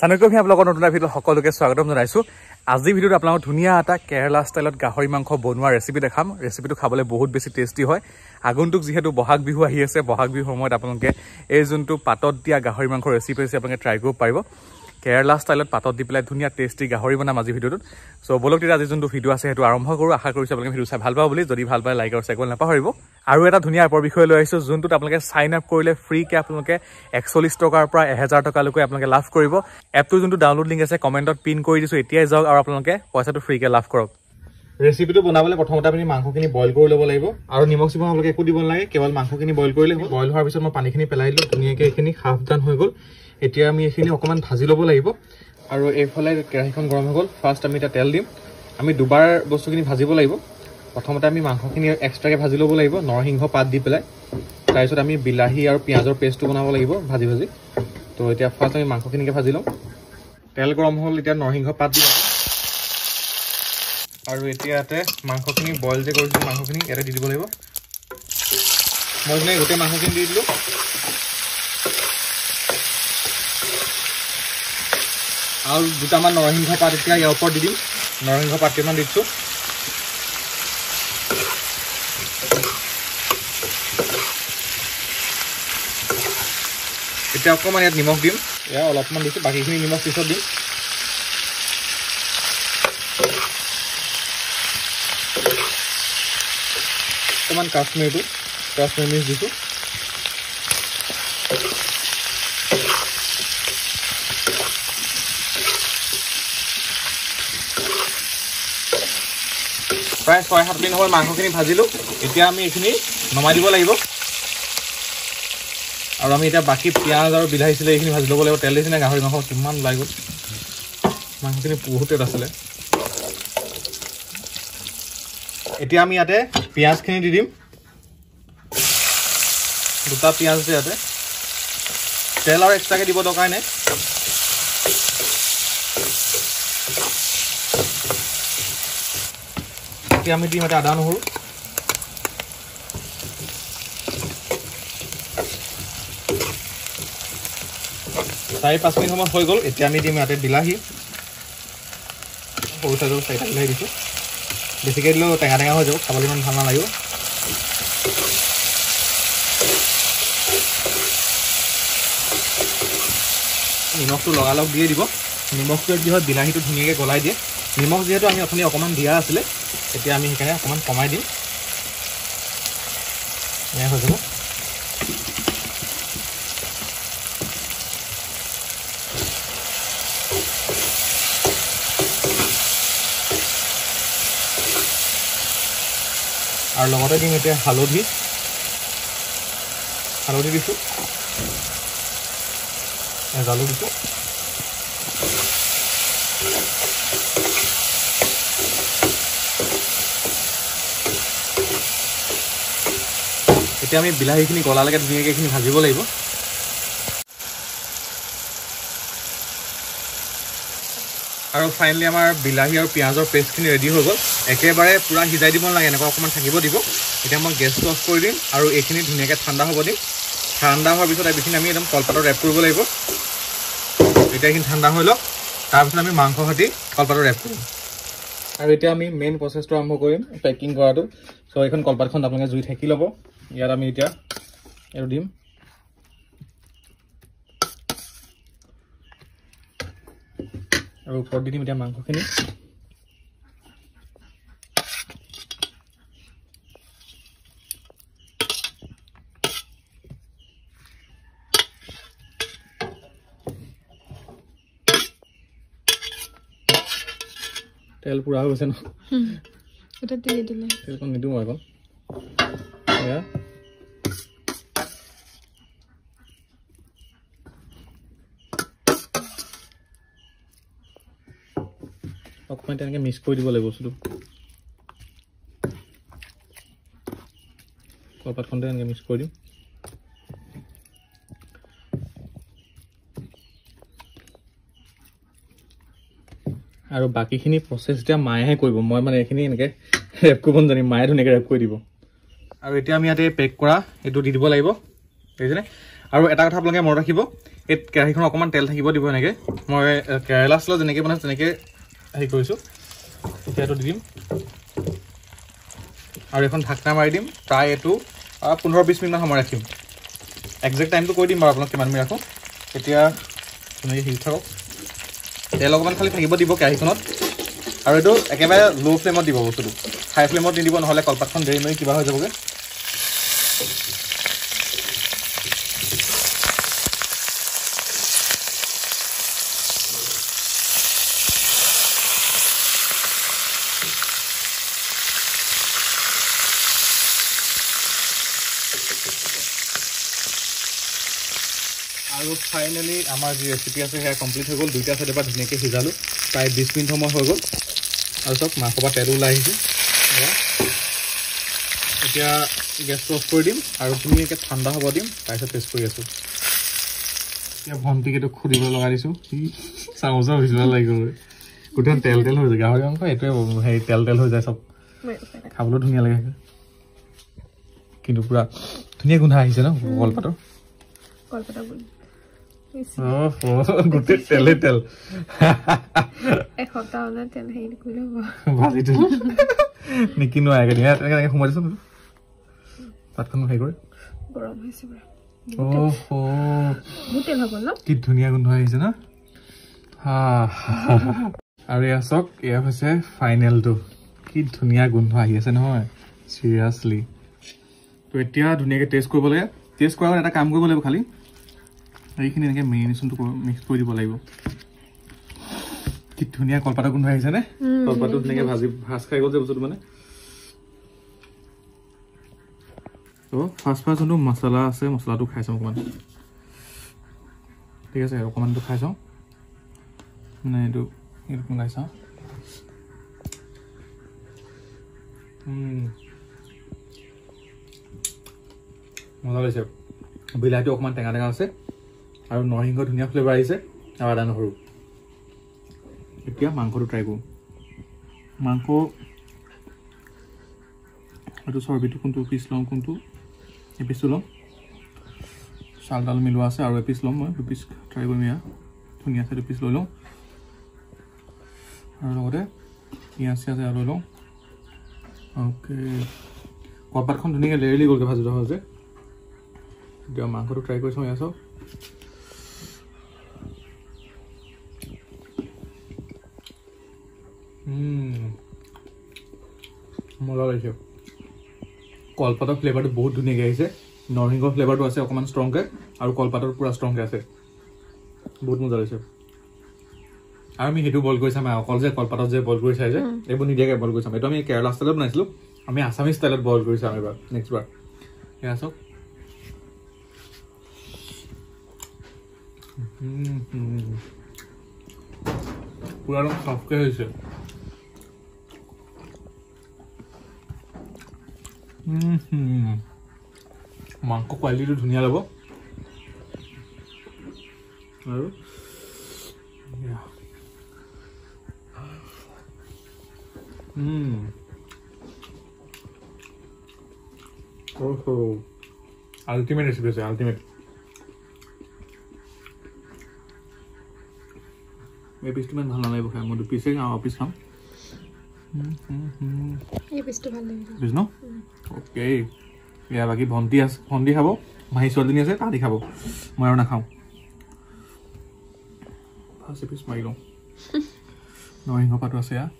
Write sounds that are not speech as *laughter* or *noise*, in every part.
চাণক্যভি আপোনালোকৰ নতুন ভিডিঅ'ত সকলোকে স্বাগতম জনাইছোঁ। আজিৰ ভিডিঅ'ত আপোনালোকক ধুনীয়া এটা কেৰেলা ষ্টাইলত গাহৰি মাংস বনোৱা ৰেচিপি দেখাম। ৰেচিপিটো খাবলৈ বহুত বেছি টেষ্টি হয়। আগন্তুক যিহেতু বহাগ বিহু আহি আছে বহাগ বিহুৰ সময়ত আপোনালোকে এই যোনটো পাতত দিয়া গাহৰি মাংসৰ ৰেচিপি আছে আপোনালোকে ট্ৰাই কৰিব পাৰিব। কেৰেলা ষ্টাইলত পাতত দি পেলাই ধুনীয়া টেষ্টি গাহৰি বনাম আজিৰ ভিডিঅ'টোত। চ' বলক তেতিয়া আজি যোনটো ভিডিঅ' আছে সেইটো আৰম্ভ কৰোঁ। আশা কৰিছোঁ আপোনালোকে ভিডিঅ' চাই ভাল পাব বুলি। যদি ভাল পায় লাইক আৰু চেক নাপাহৰিব। আৰু এটা ধুনীয়া এপৰ বিষয়ে লৈ আহিছোঁ যোনটোত আপোনালোকে চাইন আপ কৰিলে ফ্ৰীকৈ আপোনালোকে একচল্লিছ টকাৰ পৰা এহেজাৰ টকালৈকে আপোনালোকে লাভ কৰিব। এপটোৰ যোনটো ডাউনলোড লিংক আছে কমেণ্টত পিন কৰি দিছোঁ এতিয়াই যাওক আৰু আপোনালোকে পইচাটো ফ্ৰীকৈ লাভ কৰক। ৰেচিপিটো বনাবলৈ প্ৰথমতে আপুনি মাংসখিনি বইল কৰি ল'ব লাগিব। আৰু নিমখ চিমখ আপোনালোকে একো দিব নালাগে কেৱল মাংসখিনি বইল কৰিলে বইল হোৱাৰ পিছত মই পানীখিনি পেলাই দিলোঁ ধুনীয়াকৈ এইখিনি সাৱধান হৈ গ'ল। এতিয়া আমি এইখিনি অকণমান ভাজি ল'ব লাগিব। আৰু এইফালে কেৰাহীখন গৰম হৈ গ'ল। ফাৰ্ষ্ট আমি এতিয়া তেল দিম। আমি দুবাৰ বস্তুখিনি ভাজিব লাগিব। প্ৰথমতে আমি মাংসখিনি এক্সট্ৰাকৈ ভাজি ল'ব লাগিব। নৰসিংহ পাত দি পেলাই। তাৰপিছত আমি বিলাহী আৰু পিঁয়াজৰ পেষ্টটো বনাব লাগিব ভাজি ভাজি। তো এতিয়া ফাৰ্ষ্ট আমি মাংসখিনিকে ভাজি লওঁ। তেল গৰম হ'ল এতিয়া নৰসিংহ পাত দিম আৰু এতিয়া ইয়াতে মাংসখিনি বইল যে কৰিছিলোঁ মাংসখিনি ইয়াতে দি দিব লাগিব। মই মানে গোটেই মাংসখিনি দি দিলোঁ। আৰু দুটামান নৰসিংহ পাত এতিয়া ইয়াৰ ওপৰত দি দিম। নৰসিংহ পাত কেইটামান দিছোঁ। এতিয়া অকণমান ইয়াত নিমখ দিম। এয়া অলপমান দিছোঁ বাকীখিনি নিমখ পিছত দিম। অকণমান কাশ্মীৰটো কাশ্মীৰ মিৰ্চ দিছোঁ। প্ৰায় ছয় সাত মিনিট সময় মাংসখিনি ভাজিলোঁ। এতিয়া আমি এইখিনি নমাই দিব লাগিব। আৰু আমি এতিয়া বাকী পিঁয়াজ আৰু বিলাহী চিলাহী এইখিনি ভাজি ল'ব লাগিব। তেল দিছিলে গাহৰি মাংস? কিমান ওলাই গ'ল। মাংসখিনি বহুত তেল আছিলে। এতিয়া আমি ইয়াতে পিঁয়াজখিনি দি দিম। দুটা পিঁয়াজ আছে ইয়াতে। তেল আৰু এক্সট্ৰাকৈ দিব দৰকাৰ নাই। এতিয়া আমি দিম এটা আদা নহৰু। চাৰি পাঁচ মিনিট সময় হৈ গ'ল এতিয়া আমি দিম ইয়াতে বিলাহী। সৰু চাইজৰ চাৰিটা বিলাহী দিছোঁ। বেছিকৈ দিলেও টেঙা টেঙা হৈ যাব খাবলৈ ইমান ভাল নালাগিব। নিমখটো লগালগ দিয়ে দিব। নিমখটোৱে কি হয় বিলাহীটো ধুনীয়াকৈ গলাই দিয়ে। নিমখ যিহেতু আমি অথনি অকণমান দিয়া আছিলে এতিয়া আমি সেইকাৰণে অকণমান কমাই দিম। এয়া হৈ যাব। আৰু লগতে দিম এতিয়া হালধি। হালধি দিছোঁ। জালু দিছোঁ। এতিয়া আমি বিলাহীখিনি গলালৈকে ধুনীয়াকৈ এইখিনি ভাজিব লাগিব। আৰু ফাইনেলি আমাৰ বিলাহী আৰু পিঁয়াজৰ পেষ্টখিনি ৰেডি হৈ গ'ল। একেবাৰে পূৰা সিজাই দিব নালাগে এনেকুৱা অকণমান থাকিব দিব। এতিয়া মই গেছটো অফ কৰি দিম আৰু এইখিনি ধুনীয়াকৈ ঠাণ্ডা হ'ব দিম। ঠাণ্ডা হোৱাৰ পিছত এইখিনি আমি একদম কলপাতত ৰেপ কৰিব লাগিব। এতিয়া এইখিনি ঠাণ্ডা হৈ লওক। তাৰপিছত আমি মাংস সৈতে কলপাতত ৰেপ কৰিম। আৰু এতিয়া আমি মেইন প্ৰচেছটো আৰম্ভ কৰিম পেকিং কৰাটো। চ' এইখন কলপাতখন আপোনালোকে জুই থাকি ল'ব। ইয়াত আমি এতিয়া এইটো দিম। আৰু ওপৰত দি দিম এতিয়া মাংসখিনি। তেল পুৰা হৈ গৈছে ন? তেলকণ নিদিওঁ আকৌ এয়া অকণমান তেনেকৈ মিক্স কৰি দিব লাগিব বস্তুটো। কলপাতখনতে এনেকৈ মিক্স কৰি দিম। আৰু বাকীখিনি প্ৰচেছ এতিয়া মায়েহে কৰিব। মই মানে এইখিনি এনেকৈ ৰেপ কৰিব নাজানিম। মায়ে ধুনীয়াকৈ ৰেপ কৰি দিব। আৰু এতিয়া আমি ইয়াতে পেক কৰা এইটো দি দিব লাগিব বুজিছেনে আৰু এটা কথা আপোনালোকে মনত ৰাখিব এই কেৰাহীখনত অকণমান তেল থাকিব দিব এনেকৈ। মই কেৰেলা ষ্টাইলত যেনেকৈ বনাইছোঁ তেনেকৈ হেৰি কৰিছোঁ এতিয়াতো দি দিম। আৰু এখন ঢাকনা মাৰি দিম প্ৰায় এইটো পোন্ধৰ বিছ মিনিটমান সময় ৰাখিম। একজেক্ট টাইমটো কৈ দিম বাৰু আপোনাক কিমান মিনিট ৰাখোঁ। এতিয়া তেনেকৈ সিজি থাকক। তেল অকণমান খালি থাকিব দিব কেৰাহীখনত। আৰু এইটো একেবাৰে ল' ফ্লেমত দিব বস্তুটো। হাই ফ্লেমত নিদিব নহ'লে কলপাতখন দেৰি মাৰি কিবা হৈ যাবগৈ। আৰু ফাইনেলি আমাৰ যি ৰেচিপি আছে সেয়া কমপ্লিট হৈ গ'ল। দুইটা চাইডৰ পৰা ধুনীয়াকৈ সিজালোঁ। প্ৰায় বিছ মিনিট সময় হৈ গ'ল। আৰু চাওক মাংসৰ পৰা তেলো ওলাই আহিছে। এতিয়া গেছটো অফ কৰি দিম আৰু ধুনীয়াকৈ ঠাণ্ডা হ'ব দিম তাৰপিছত টেষ্ট কৰি আছোঁ। এতিয়া ভণ্টিক এইটো খুলিব লগাই দিছোঁ। চামুচৰ লাগি গ'ল। গোটেই তেল তেল হৈ যায়। গাহৰি মাংস এইটোৱে হেৰি তেল তেল হৈ যায় চব। খাবলৈও ধুনীয়া লাগে। কিন্তু পূৰা ধুনীয়া গোন্ধ আহিছে ন কলপাতৰ? অহ, গোটেই তেলে তেল এসপ্তাহ হ'লে তেল হেৰি কৰিলে হ'ব ভাজি তেল নিকিনো এনেকে সোমাই দিছোঁ পাতখন হেৰি কৰি গৰম হৈছে কি ধুনীয়া গোন্ধ আহিছে ন। আৰু এয়া চাওক এয়া হৈছে ফাইনেলটো কি ধুনীয়া গোন্ধ আহি আছে নহয় চিৰিয়াছলি তো এতিয়া ধুনীয়াকৈ টেষ্ট কৰিব লাগে টেষ্ট কৰাৰ এটা কাম কৰিব লাগিব খালি এইখিনি এনেকৈ মেৰিনেশ্যনটো মিক্স কৰি দিব লাগিব। কি ধুনীয়া কলপাতৰ গোন্ধ আহিছেনে কলপাতটো ধুনীয়াকৈ ভাজি ভাজ খাই গ'ল যে বস্তুটো মানে। তো ফাৰ্ষ্ট ফাৰ্ষ্ট যোনটো মছলা আছে মছলাটো খাই চাওঁ অকণমান। ঠিক আছে অকণমানটো খাই চাওঁ। মানে এইটো এইটো মিলাই চাওঁ। মজা লাগিছে। বিলাহীটো অকণমান টেঙা টেঙা আছে। আৰু নৰসিংহ ধুনীয়া ফ্লেভাৰ আহিছে আৰু আদা নহৰু। এতিয়া মাংসটো ট্ৰাই কৰোঁ। মাংস এইটো চৰ্বিটো কোনটো পিচ ল'ম কোনটো? এই পিচটো ল'ম চাল তাল মিলোৱা আছে আৰু এপিচ ল'ম মই দুপিচ ট্ৰাই কৰিম এয়া। ধুনীয়া আছে দুপিচ লৈ লওঁ। আৰু লগতে পিঁয়াজ চিয়াজ এয়া লৈ লওঁ। অ'কে কলপাতখন ধুনীয়াকৈ লেৰেলি গ'লগৈ ভাজি হ'ল যে। এতিয়া মাংসটো ট্ৰাই কৰি চাওঁ এয়া চাওক। মজা লাগিছে। কলপাতৰ ফ্লেভাৰটো বহুত ধুনীয়াকৈ আহিছে। নৰসিংহৰ ফ্লেভাৰটো আছে অকণমান ষ্ট্ৰংকৈ আৰু কলপাতৰ পূৰা ষ্ট্ৰংকৈ আছে। বহুত মজা লাগিছে। আৰু আমি সেইটো বইল কৰি চাম অকল যে কলপাতত যে বইল কৰি চাই যে এইবোৰ নিদিয়াকৈ বইল কৰি চাম। এইটো আমি কেৰেলা ষ্টাইলত বনাইছিলোঁ। আমি আছামিজ ষ্টাইলত বইল কৰি চাম এইবাৰ নেক্সট বাৰ। এয়া চাওক। পূৰা একদম চফ্টকৈ হৈছে। মাংস কোৱালিটিটো ধুনীয়া ল'ব। আৰু। আল্টিমেট ৰেচিপি আছে আল্টিমেট এই পিচটো ইমান ভাল নালাগিব খাই মই দুপিচে খাওঁ পিচ খাম। বুজিছ ন? অ'কে এয়া বাকী ভণ্টি আছে ভণ্টি খাব মাহী ছোৱালীজনী আছে তাহাঁতি খাব। মই আৰু নাখাওঁ। ফাৰ্ষ্ট পিচ মাৰি লওঁ। *laughs* নৰসিংহ পাতো আছে এয়া। *laughs*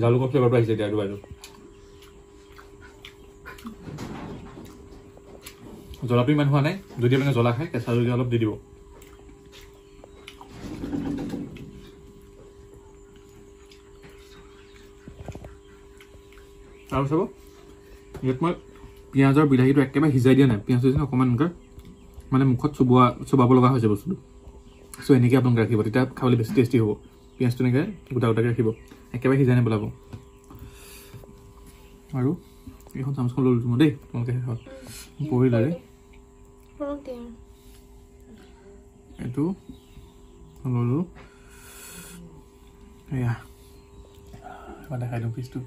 জালুকৰ ফ্লেভাৰটো আহিছে এতিয়া এইটো বাইদেউ জ্বলাটো ইমান হোৱা নাই। যদি আপুনি জ্বলা খায় কেঁচা জলকীয়া অলপ দি দিব। আৰু চাব ইয়াত মই পিঁয়াজৰ বিলাহীটো একেবাৰে সিজাই দিয়া নাই। পিঁয়াজটো যেন অকণমান এনেকৈ মানে মুখত চুবোৱা চুবাব লগা হৈছে বস্তুটো। চ' এনেকৈ আপোনালোকে ৰাখিব তেতিয়া খাবলৈ বেছি টেষ্টি হ'ব। পিঁয়াজটো এনেকৈ গোটা গোটাকৈ ৰাখিব। একেবাৰে সিজাই নেপেলাব আৰু এইখন চামুচখন লৈ লৈছোঁ মই দেই তোমালোকে শেষত দেই। এইটো ললোঁ। এয়া এবাৰ দেখাই দিওঁ পিচটো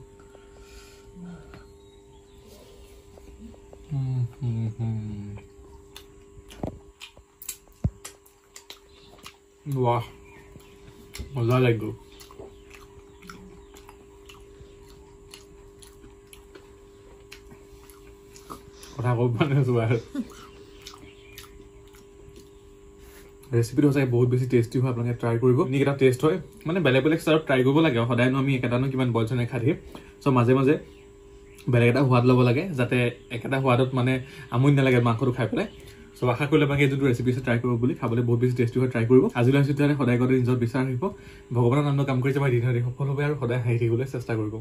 বাহ মজা লাগিব কথা ক'ব মানে যোৱা ৰেচিপিটো সঁচাকৈ বহুত বেছি টেষ্টি হয় আপোনালোকে ট্ৰাই কৰিব যিকেইটা টেষ্ট হয় মানে বেলেগ বেলেগ ষ্টাইলত ট্ৰাই কৰিব লাগে সদায়নো আমি একেটানো কিমান বইল চনে খাই থাকিম চ' মাজে মাজে বেলেগ এটা সোৱাদ ল'ব লাগে যাতে একেটা সোৱাদত মানে আমনি নালাগে মাংসটো খাই পেলাই। চ' আশা কৰিলে আপোনালোকে এইটো ৰেচিপি ট্ৰাই কৰিব বুলি। খাবলৈ বহুত বেছি টেষ্টি হয় ট্ৰাই কৰিব। আজিলৈ আছোঁ তেতিয়াহ'লে সদায় গতে নিজৰ বিচাৰ আহিব ভগৱানৰ নামত কাম কৰিছে মই দিনে সফল হ'ব আৰু সদায় হাঁহি থাকিবলৈ চেষ্টা কৰিব।